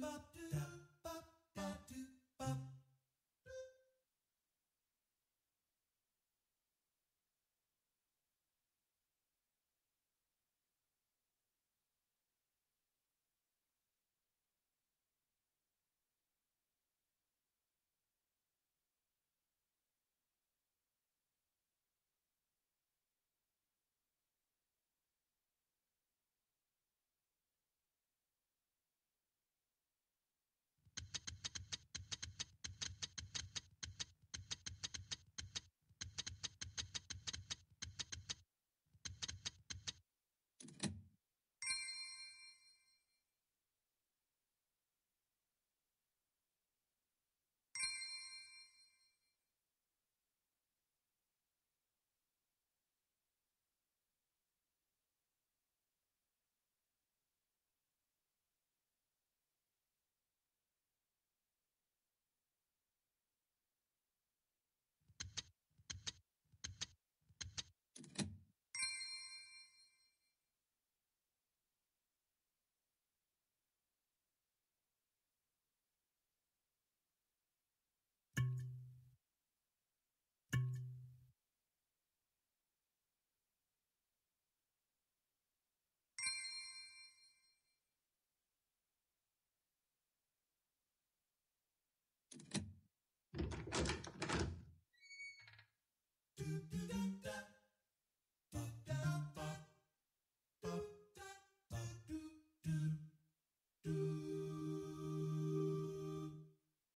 do, do, do.